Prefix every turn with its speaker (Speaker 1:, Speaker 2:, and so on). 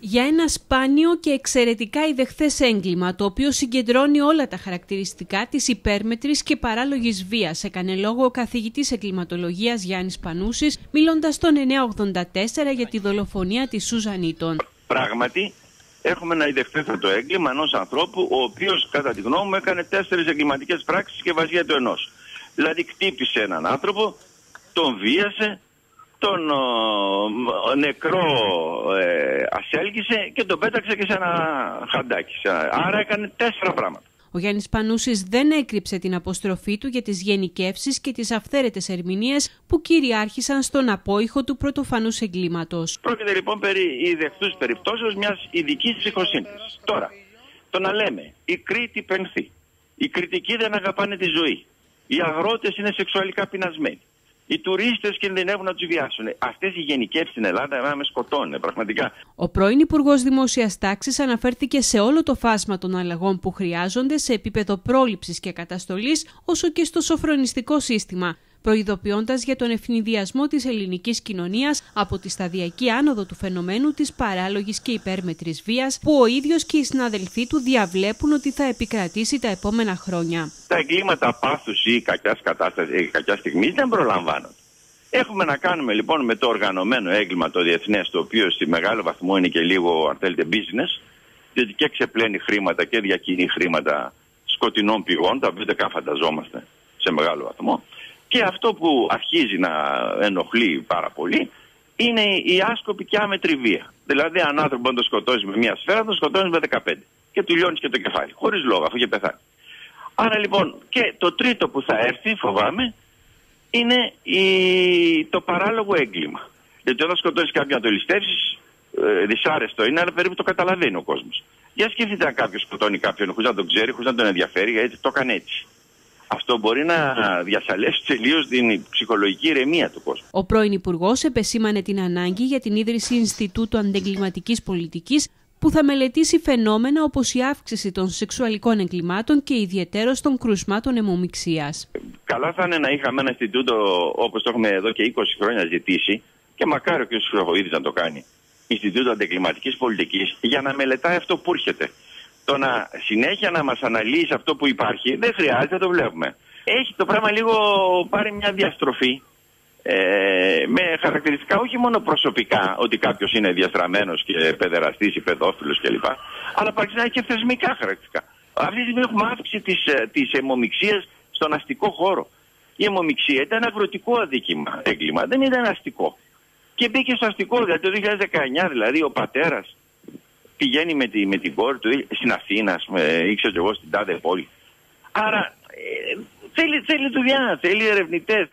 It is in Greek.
Speaker 1: για ένα σπάνιο και εξαιρετικά ιδεχθές έγκλημα, το οποίο συγκεντρώνει όλα τα χαρακτηριστικά της υπέρμετρης και παράλογης βίας, έκανε λόγο ο καθηγητής εγκληματολογίας Γιάννης Πανούσης, μιλώντας τον 984 για τη δολοφονία της Σουζανίτων.
Speaker 2: Πράγματι, έχουμε ένα ιδεχθέστατο έγκλημα ενός ανθρώπου, ο οποίος κατά τη γνώμη μου έκανε τέσσερις εγκληματικές πράξεις και βαζιέται ενός. Δηλαδή κτύπησε έναν άνθρωπο, τον βίασε, τον ο, νεκρό ε, ασέλγησε και τον πέταξε και σε ένα χαντάκι. Άρα έκανε τέσσερα πράγματα.
Speaker 1: Ο Γιάννης Πανούσης δεν έκρυψε την αποστροφή του για τις γενικεύσεις και τις αυθαίρετες ερμηνείες που κυριάρχησαν στον απόϊχο του πρωτοφανούς εγκλήματος.
Speaker 2: Πρόκειται λοιπόν περί ιδεχτού περιπτώσεως μιας ειδικής ψυχοσύνη. Τώρα, το να λέμε η Κρήτη πενθεί, οι κριτικοί δεν αγαπάνε τη ζωή, οι αγρότες είναι σεξουαλικά πεινασμένοι, οι τουρίστες κινδυνεύουν να τους βιάσουν. Αυτές οι γενικεύσει στην Ελλάδα εμένα με σκοτώνουν πραγματικά.
Speaker 1: Ο πρώην Υπουργός Δημόσιας Τάξης αναφέρθηκε σε όλο το φάσμα των αλλαγών που χρειάζονται σε επίπεδο πρόληψης και καταστολής, όσο και στο σοφρονιστικό σύστημα προειδοποιώντας για τον ευνηδιασμό της ελληνικής κοινωνίας από τη σταδιακή άνοδο του φαινομένου της παράλογης και υπέρμετρης βίας, που ο ίδιος και οι συναδελφοί του διαβλέπουν ότι θα επικρατήσει τα επόμενα χρόνια.
Speaker 2: Τα εγκλήματα πάθου ή κακιάς κατάστασης, ή κακιάς στιγμής δεν προλαμβάνονται. Έχουμε να κάνουμε λοιπόν με το οργανωμένο έγκλημα το διεθνές, το οποίο στη μεγάλο βαθμό είναι και λίγο, αν θέλετε, business, διότι και ξεπλένει χρήματα και διακινεί χρήματα σκοτεινών πηγών, τα οποία δεν καν φανταζόμαστε σε μεγάλο βαθμό. Και αυτό που αρχίζει να ενοχλεί πάρα πολύ είναι η άσκοπη και άμετρη βία. Δηλαδή, αν άνθρωπο το σκοτώσει με μια σφαίρα, τον σκοτώνει με 15. Και του λιώνεις και το κεφάλι. Χωρίς λόγο, αφού είχε πεθάνει. Άρα λοιπόν, και το τρίτο που θα έρθει, φοβάμαι, είναι η... το παράλογο έγκλημα. Γιατί όταν σκοτώσεις κάποιον να το ληστεύσεις, ε, δυσάρεστο είναι, αλλά περίπου το καταλαβαίνει ο κόσμος. Για σκεφτείτε αν κάποιος σκοτώνει κάποιον χωρίς να τον ξέρει, χωρίς να τον ενδιαφέρει, γιατί το έκανε έτσι. Αυτό μπορεί να διασαλέσει τελείως την ψυχολογική ηρεμία του κόσμου.
Speaker 1: Ο πρώην Υπουργός επεσήμανε την ανάγκη για την ίδρυση Ινστιτούτου Αντεγκληματικής Πολιτικής που θα μελετήσει φαινόμενα όπως η αύξηση των σεξουαλικών εγκλημάτων και ιδιαίτερω των κρουσμάτων αιμομηξία.
Speaker 2: Καλά θα είναι να είχαμε ένα Ινστιτούτο όπως το έχουμε εδώ και 20 χρόνια ζητήσει και μακάρι ο κ. Χρυσοχοίδη να το κάνει. Ινστιτούτο Αντεγκληματικής Πολιτικής για να μελετάει αυτό που έρχεται το να συνέχεια να μας αναλύσει αυτό που υπάρχει δεν χρειάζεται, το βλέπουμε. Έχει το πράγμα λίγο πάρει μια διαστροφή ε, με χαρακτηριστικά όχι μόνο προσωπικά ότι κάποιος είναι διαστραμμένος και παιδεραστής ή παιδόφιλος κλπ. Αλλά παραξενά και θεσμικά χαρακτηριστικά. Αυτή τη στιγμή έχουμε αύξηση της, ε, της αιμομηξίας στον αστικό χώρο. Η αιμομηξία ήταν αγροτικό αδίκημα, έγκλημα, δεν ήταν αστικό. Και μπήκε στο αστικό, δηλαδή το 2019 δηλαδή ο πατέρας πηγαίνει με, τη, με την κόρη του στην Αθήνα, ας πούμε, ήξερα και εγώ στην τάδε πόλη. Άρα ε, θέλει, θέλει δουλειά, θέλει ερευνητές.